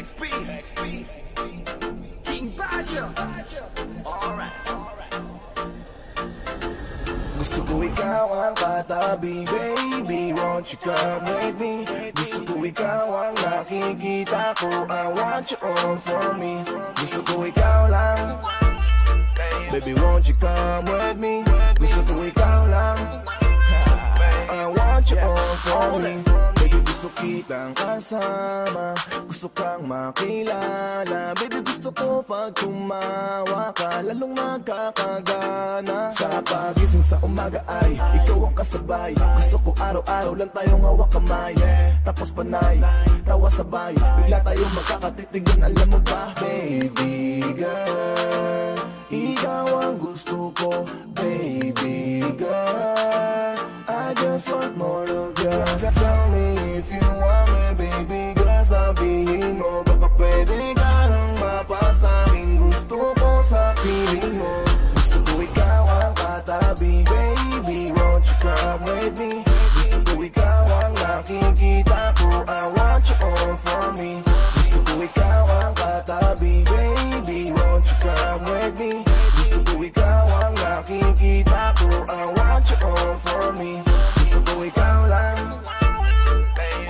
XP, XP, King Badger. Alright. Gusto ko ikaw ang katabi Baby, won't you come with me? Gusto ko ikaw ang nakikita ko I want you all for me. Gusto ko ikaw lang Baby, won't you come with me? Gusto ko ikaw lang I want you all for me. Baby, gusto kitang kasama. Gusto kang makilala. Baby, gusto ko pag tumawa ka Lalong magkakagana. Sa pagising sa umaga ay Ikaw ang kasabay. Gusto ko araw-araw lang tayong hawak kamay Tapos panay, tawa sabay Bigla tayong magkakatitigan Alam mo ba, baby girl Ikaw ang gusto ko, baby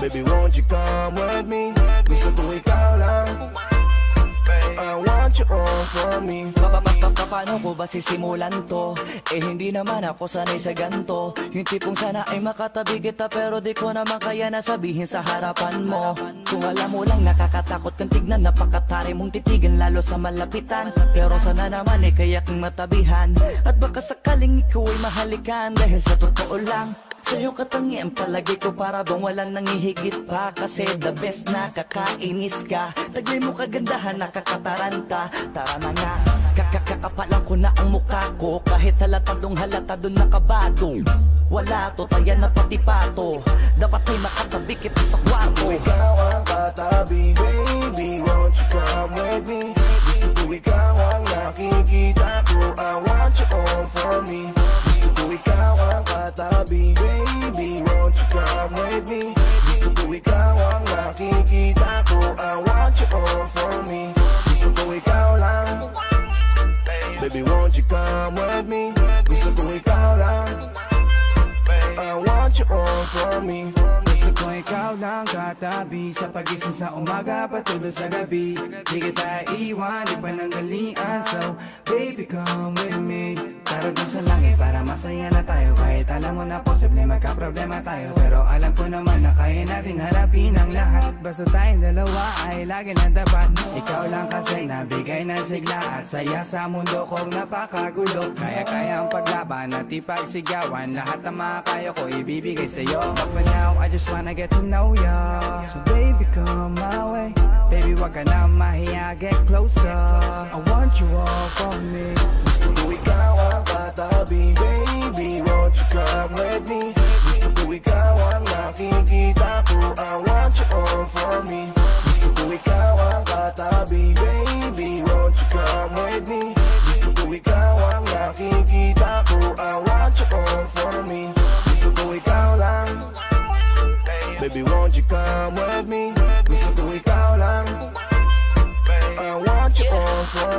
Baby, won't you come with me? Gusto ko ikaw lang I want you all for me. Paano ko ba sisimulan to? Eh hindi naman ako sanay sa ganto. Yung tipong sana ay makatabi kita Pero di ko naman kaya na sabihin sa harapan mo. Kung alam mo lang nakakatakot kang tignan Napakatari mong titigan lalo sa malapitan. Pero sana naman eh kaya kang matabihan. At baka sakaling ikaw ay mahalikan Dahil sa totoo lang Sa'yo katangian palagay ko para bang walang nangihigit pa. Kasi the best nakakainis ka. Taglay mo kagandahan nakakataranta. Tara na nga Kakakakapalan ko na ang mukha ko. Kahit halatadong halata doon nakabado Wala to, taya na pati pato. Dapat ay makatabi kita sa kwarto. Ikaw ang katabi Baby, won't you come with me? Gusto ko ikaw ang nakikita ko. I want you all for me. Gusto ko ikaw ang katabi Baby, you all for me. Gusto ko ikaw lang katabi Sa pagising sa umaga patulog sa gabi. Di kita iwan, di panandalian So baby come with me. Tara dun sa langit para masaya na tayo. Kahit alam mo na posible magka-problema tayo. Pero alam ko naman na kaya natin harapin ang lahat. Basta tayong dalawa ay lagi lang dapat. Ikaw lang kasi nabigay ng sigla At saya sa mundo kong napakagulo. Kaya-kaya ang paglaban at ipagsigawan. Lahat ng mga kaya ko ibibigay sa'yo. But for now, I just wanna get to know ya. So baby, come my way. Baby, wag ka na mahiya, get closer. I want you all for me. Gusto ko ikaw ang katabi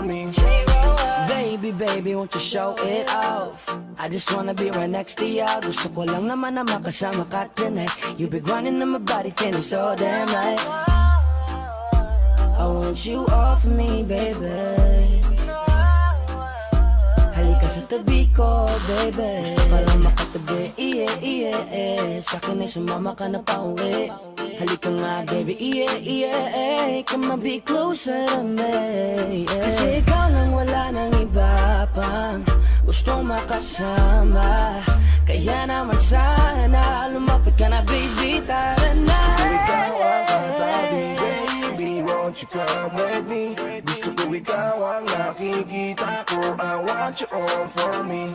for me. Baby, baby, won't you show it off? I just wanna be right next to you Gusto ko lang naman na makasama ka tonight. You be grinding on my body, feeling so damn right. I want you for me, baby. Halika sa tabi ko, baby. Gusto ka lang makatabi, iye, iye, eh Sa'kin ay sumama ka na pauwi Halika nga, baby, iye, iye, eh Come on, be closer to me, yeah. Kasi ikaw lang wala nang iba pang Gustong makasama Kaya naman sana Lumapit ka na, baby, tara na Ikaw ang katabi, baby, won't you come with me? Gusto ko ikaw ang nakikita ko, I want you all for me.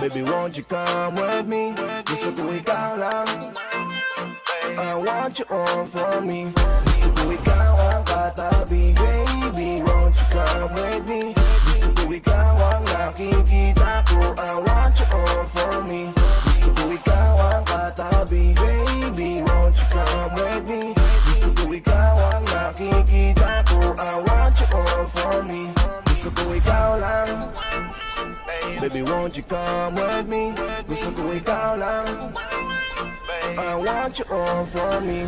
Baby, won't you come with me? Gusto ko ikaw lang I want you all for me. Gusto ko ikaw ang katabi Baby, come with me? Gusto ko ikaw lang I want you all for me